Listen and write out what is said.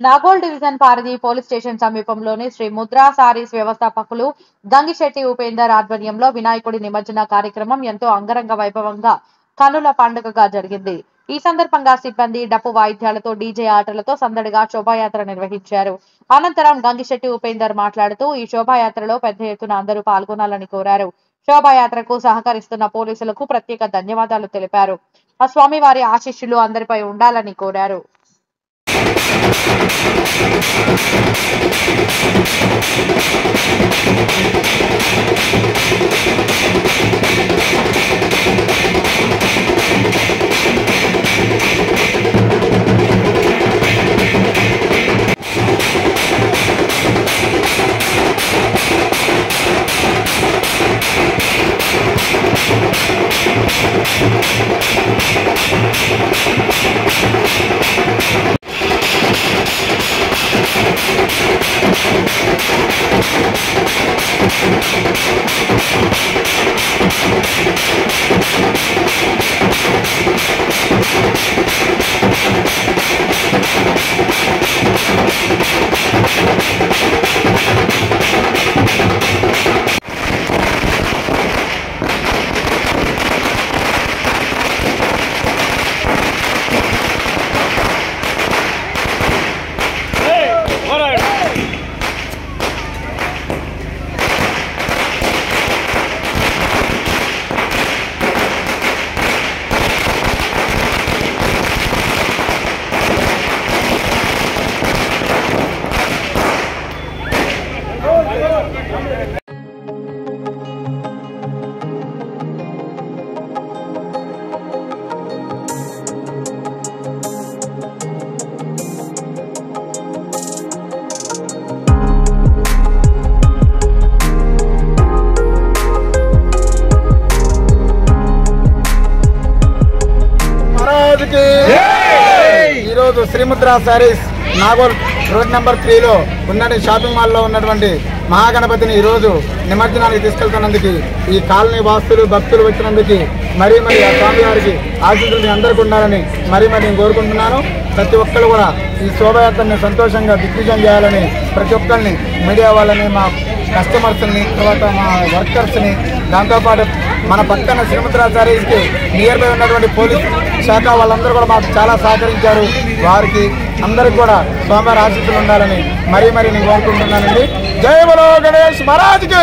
Nagole division పారది police station సమీపంలోని శ్రీ ముద్రా సారీస్ వ్యవస్థాపకులు గంగిశెట్టి ఉపేందర్ ఆధ్వర్యంలో వినాయకుడి నిమజ్జన కార్యక్రమం ఎంతో అంగరంగ వైభవంగా కనుల పండుగగా జరిగింది. ఈ సందర్భంగా సిబ్బంది డప్పు వాయిద్యాలతో డీజే ఆటలతో సందడిగా శోభాయాత్ర నిర్వహించారు. అనంతరం గంగిశెట్టి ఉపేందర్ మాట్లాడుతూ ఈ శోభాయాత్రలో పెద్ద ఎత్తున అందరూ పాల్గొనాలని కోరారు. శోభాయాత్రకు సహకరిస్తున్న పోలీసులకు ప్రత్యేక ధన్యవాదాలు తెలిపారు. ఆ స్వామివారి ఆశీస్సులు అందరిపై ఉండాలని కోరారు. మహారాజుకి Thank you. ఈరోజు Srimudra saris Nagole road number త్రీలో ఉన్నటువంటి షాపింగ్ మాల్లో ఉన్నటువంటి మహాగణపతిని ఈరోజు నిమజ్జనానికి తీసుకెళ్తున్నందుకు ఈ కాలనీ వాస్తులు భక్తులు వచ్చినందుకు మరీ మరి ఆ స్వామివారికి ఆశీస్సులు మీ అందరికీ ఉండాలని మరీ మరి నేను కోరుకుంటున్నాను. ప్రతి ఒక్కరు కూడా ఈ శోభయాత్రని సంతోషంగా దిగ్విజయం చేయాలని ప్రతి ఒక్కరిని మీడియా వాళ్ళని మా కస్టమర్స్ని తర్వాత మా వర్కర్స్ని దాంతోపాటు మన పక్కన శ్రీమంతరాచార్యకి నియర్ బై ఉన్నటువంటి పోలీస్ శాఖ వాళ్ళందరూ కూడా మాకు చాలా సహకరించారు. వారికి అందరికి కూడా స్వామివారి ఆశీస్సులు ఉండాలని మరీ మరీ నేను కోరుకుంటున్నానండి. జై బలో గణేష్ మహారాజ్కి